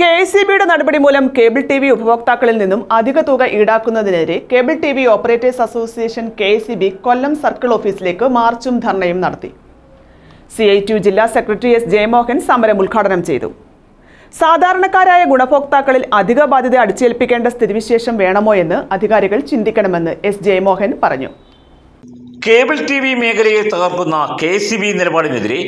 K C ബിയുടെ നടപടി മൂലം കേബിൾ ടി വി ഉപഭോക്താക്കളിൽ നിന്നും അധിക തുക ഈടാക്കുന്നതിനെതിരെ cable T V operators association K C B Kollam circle ഓഫീസിലേക്ക് മാർച്ചും ധർണയും നടത്തി. സി ഐ ടി ജില്ലാ സെക്രട്ടറി എസ് ജയമോഹൻ സമരം ഉദ്ഘാടനം ചെയ്തു. സാധാരണക്കാരായ ഗുണഭോക്താക്കളിൽ അധിക ബാധ്യത അടിച്ചേൽപ്പിക്കേണ്ട സ്ഥിതിവിശേഷം വേണമോ എന്ന് അധികാരികൾ ചിന്തിക്കണമെന്ന് എസ് ജയമോഹൻ പറഞ്ഞു. കേബിൾ ടി വി മേഖലയെ തകർക്കുന്ന കെ സി ബി നിലപാടിനെതിരെ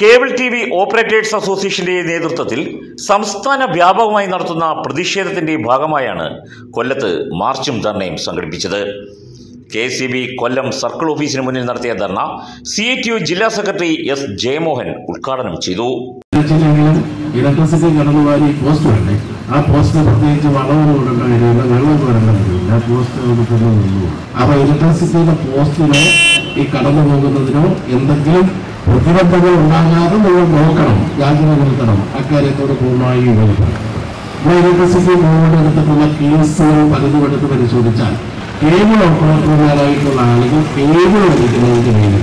കേബിൾ ടി വി ഓപ്പറേറ്റേഴ്സ് അസോസിയേഷന്റെ നേതൃത്വത്തിൽ സംസ്ഥാന വ്യാപകമായി നടത്തുന്ന പ്രതിഷേധത്തിന്റെ ഭാഗമായാണ് കൊല്ലത്ത് മാർച്ചും ധർണയും സംഘടിപ്പിച്ചത്. K C B Kollam circle ഓഫീസിന് മുന്നിൽ നടത്തിയ ധർണ സി ജില്ലാ സെക്രട്ടറി എസ് ജയമോഹൻ ഉദ്ഘാടനം ചെയ്തു. ഇലക്ട്രിസിറ്റി കടന്നുവാരി പോസ്റ്റ് വേണ്ടേ? ആ പോസ്റ്റിന് പ്രത്യേകിച്ച് വളവും കൊടുക്കേണ്ട കാര്യമില്ല വെള്ളം കാര്യമില്ല. ആ പോസ്റ്റ് കൊടുക്കുന്ന നിന്നു അപ്പൊ ഇലക്ട്രിസിറ്റിയുടെ പോസ്റ്റിനോ ഈ കടന്നു പോകുന്നതിനോ എന്തെങ്കിലും പ്രതിബന്ധങ്ങൾ ഉണ്ടാകാതെ നിങ്ങൾ നോക്കണം ജാഗ്രത നിർത്തണം അക്കാര്യത്തോട് പൂർണമായി ഇവിടെ ഇലക്ട്രിസിറ്റി ബോർഡ് എടുത്തിട്ടുള്ള കേസുകൾ പലതും പരിശോധിച്ചാൽ കേബിൾ ഓപ്പറേറ്റർമാരായിട്ടുള്ള ആളുകൾ കേബിൾ എടുക്കുന്നതിന്റെ വേണ്ടി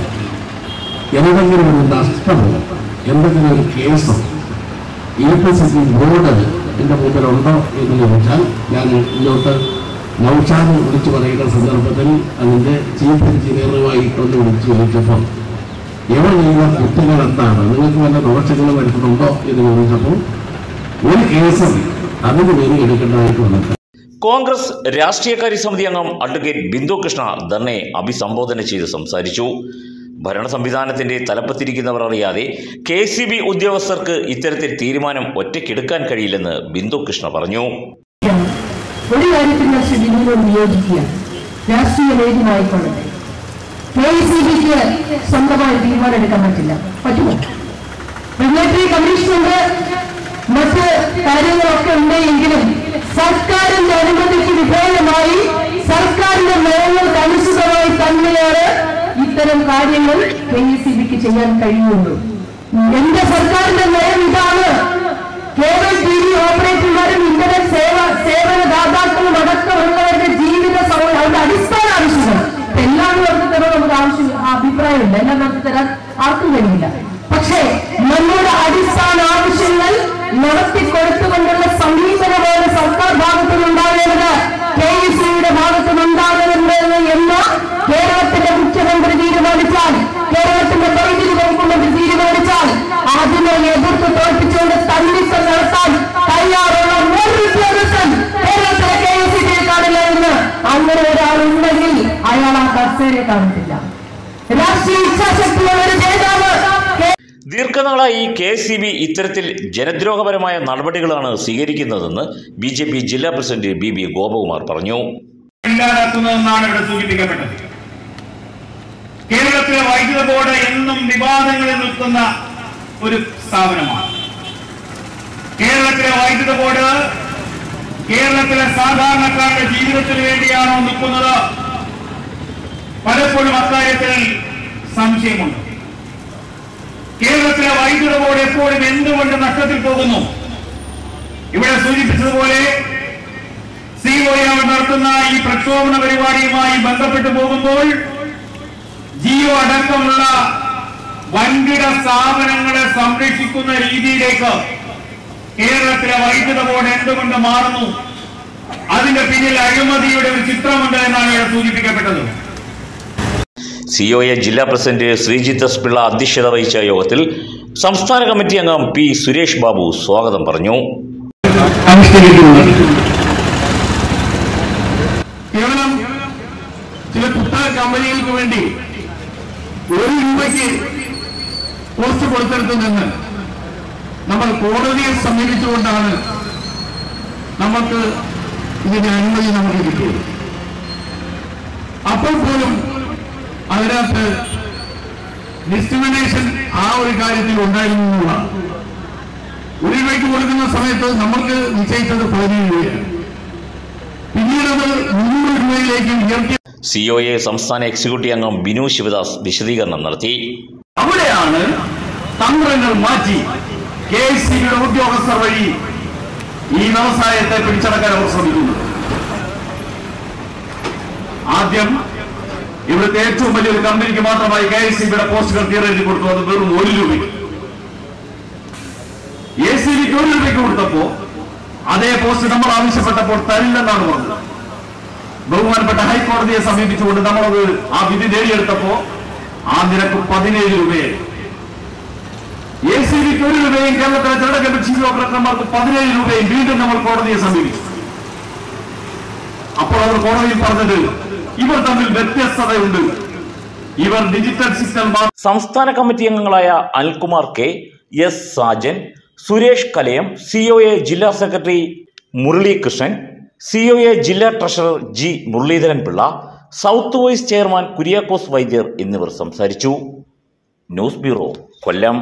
എന്തെങ്കിലും ഒരു നഷ്ടമോ എന്തെങ്കിലും ഒരു കേസോ ഇലക്ട്രിസിറ്റി ബോർഡ് എന്റെ മുമ്പിലുണ്ടോ എന്ന് ചോദിച്ചാൽ ഞാൻ ഇങ്ങോട്ട് നൗഷാദ് വിളിച്ചു പറയുന്ന സന്ദർഭത്തിൽ അതിന്റെ ചീഫ് എഞ്ചിനീയറുമായിട്ടൊന്ന് വിളിച്ചു ചോദിച്ചപ്പോൾ ഇവർ ചെയ്യുന്ന കുറ്റങ്ങൾ എന്താണ്? നിങ്ങൾക്ക് വല്ല ദോഷങ്ങൾ വരുത്തുന്നുണ്ടോ എന്ന് ചോദിച്ചപ്പോൾ ഒരു കേസും അതിന് പേര് എടുക്കേണ്ടതായിട്ട് വന്നിട്ട് കോൺഗ്രസ് രാഷ്ട്രീയകാര്യ സമിതി അംഗം അഡ്വക്കേറ്റ് ബിന്ദു കൃഷ്ണ ധർണയെ അഭിസംബോധന ചെയ്ത് സംസാരിച്ചു. ഭരണ സംവിധാനത്തിന്റെ തലപ്പത്തിരിക്കുന്നവർ അറിയാതെ കെ സി ബി ഉദ്യോഗസ്ഥർക്ക് ഇത്തരത്തിൽ തീരുമാനം ഒറ്റയ്ക്കെടുക്കാൻ കഴിയില്ലെന്ന് ബിന്ദു കൃഷ്ണ പറഞ്ഞു. ഒരു കാര്യത്തിൽ കാര്യങ്ങളൊക്കെ സർക്കാരിന്റെ അനുമതിക്ക് വിധേയമായി സർക്കാരിന്റെ തന്നെയാണ് ഇത്തരം കാര്യങ്ങൾ കെ എസ് സി ബിക്ക് ചെയ്യാൻ കഴിയുള്ളൂ. എന്റെ സർക്കാരിന്റെ നയം ഇതാണ് കേബിൾ ടി വി ഓപ്പറേറ്റർമാരും ഇന്റർനെറ്റ് സേവ സേവന ദാതാക്കളും അടക്കമുള്ളവരുടെ ജീവിത അവരുടെ അടിസ്ഥാന ആവശ്യങ്ങൾ. എല്ലാം തരാൻ നമുക്ക് ആവശ്യം അഭിപ്രായമില്ല എല്ലാം നമുക്ക് തരാൻ ആർക്കും കഴിയില്ല രാഷ്ട്രീയ ഇച്ഛാശക്തിയുള്ള ഒരു നേതാവ് ദീർഘനാളായി കെ സി ബി ഇത്തരത്തിൽ ജനദ്രോഹപരമായ നടപടികളാണ് സ്വീകരിക്കുന്നതെന്ന് ബി ജെ പി ജില്ലാ പ്രസിഡന്റ് ബി ബി ഗോപകുമാർ പറഞ്ഞു. ഇല്ലാതാക്കുന്നതെന്നാണ് ഇവിടെ സൂചിപ്പിക്കപ്പെട്ടത്. കേരളത്തിലെ വൈദ്യുത ബോർഡ് എന്നും വിവാദങ്ങളിൽ നിൽക്കുന്ന ഒരു സ്ഥാപനമാണ്. കേരളത്തിലെ വൈദ്യുത ബോർഡ് കേരളത്തിലെ സാധാരണക്കാരുടെ ജീവിതത്തിന് വേണ്ടിയാണോ നിൽക്കുന്നത്? പലപ്പോഴും അക്കാര്യത്തിൽ സംശയമുണ്ട്. കേരളത്തിലെ വൈദ്യുത ബോർഡ് എപ്പോഴും എന്തുകൊണ്ട് നഷ്ടത്തിൽ പോകുന്നു? ഇവിടെ സൂചിപ്പിച്ചതുപോലെ സിഒ നടത്തുന്ന ഈ പ്രക്ഷോഭണ പരിപാടിയുമായി ബന്ധപ്പെട്ടു പോകുമ്പോൾ ജിയോ അടക്കമുള്ള വൻകിട സ്ഥാപനങ്ങളെ സംരക്ഷിക്കുന്ന രീതിയിലേക്ക് കേരളത്തിലെ വൈദ്യുത ബോർഡ് എന്തുകൊണ്ട് മാറുന്നു? അതിന്റെ പിന്നിൽ അഴിമതിയുടെ ഒരു ചിത്രമുണ്ട് എന്നാണ് ഇവിടെ സൂചിപ്പിക്കപ്പെട്ടത്. സിഒഎ ജില്ലാ പ്രസിഡന്റ് ശ്രീജിത്ത് എസ് പിള്ള അധ്യക്ഷത വഹിച്ച യോഗത്തിൽ സംസ്ഥാന കമ്മിറ്റി അംഗം പി സുരേഷ് ബാബു സ്വാഗതം പറഞ്ഞു. കേവലം ചില പുസ്തക കമ്പനികൾക്ക് വേണ്ടി ഒരു രൂപയ്ക്ക് പോസ്റ്റ് കൊടുത്തിടത്ത് നിന്ന് നമ്മൾ കോടതിയെ സമീപിച്ചുകൊണ്ടാണ് നമുക്ക് ഇതിന്റെ അനുമതി നമുക്ക് കിട്ടിയത്. അപ്പോൾ പോലും അതിനകത്ത് ഡിസ്ക്രിമിനേഷൻ ആ ഒരു കാര്യത്തിൽ ഉണ്ടായിരുന്നു എന്നുള്ളതാണ്. ഒരു രൂപയ്ക്ക് കൊടുക്കുന്ന സമയത്ത് നമ്മൾക്ക് നിശ്ചയിച്ചത് പതിനേഴ് രൂപയാണ്. പിന്നീട് അത് മുന്നൂറ് രൂപയിലേക്ക് ഉയർത്തി. സിഒഎ സംസ്ഥാന എക്സിക്യൂട്ടീവ് അംഗം ബിനു ശിവദാസ് വിശദീകരണം നടത്തി. അവിടെയാണ് തന്ത്രങ്ങൾ മാറ്റി കെ എസ് സിയുടെ ഉദ്യോഗസ്ഥർ വഴി ഈ വ്യവസായത്തെ പിടിച്ചടക്കാൻ അവർ ശ്രമിക്കുന്നത്. ആദ്യം ഇവിടുത്തെ ഏറ്റവും വലിയൊരു കമ്പനിക്ക് മാത്രമായി കെ എസ് സിബിയുടെ പോസ്റ്റുകൾ തീരെഴുതി കൊടുത്തു അത് വെറും ഒരു രൂപയ്ക്ക്. എ സി ബിക്ക് ഒരു രൂപയ്ക്ക് കൊടുത്തപ്പോ അതേ പോസ്റ്റ് നമ്മൾ ആവശ്യപ്പെട്ടപ്പോൾ തരില്ലെന്നാണ് പറഞ്ഞത്. ബഹുമാനപ്പെട്ട ഹൈക്കോടതിയെ സമീപിച്ചുകൊണ്ട് നമ്മളത് ആ വിധി നേടിയെടുത്തപ്പോ ആ നിരക്ക് പതിനേഴ് രൂപയായി. എ സി ബിക്ക് ഒരു രൂപയും കേരളത്തിലെ ചെറുകിട ചീഫ് ഓപ്പറേറ്റർമാർക്ക് പതിനേഴ് രൂപയും വീണ്ടും നമ്മൾ കോടതിയെ സമീപിച്ചു. അപ്പോൾ അവർ കോടതിയിൽ പറഞ്ഞത് ഇവർ തമ്മിൽ വ്യത്യസ്തതയുണ്ട്. ഇവർ ഡിജിറ്റൽ സിസ്റ്റം സംസ്ഥാന കമ്മിറ്റി അംഗങ്ങളായ Anilkumar K S Sajan Suresh Kalayam C O A ജില്ലാ secretary Muralikrishnan C O A ജില്ലാ treasurer G Muraleedharan Pillai south vice chairman Kuriakose Vaidyar എന്നിവർ സംസാരിച്ചു. News bureau Kollam.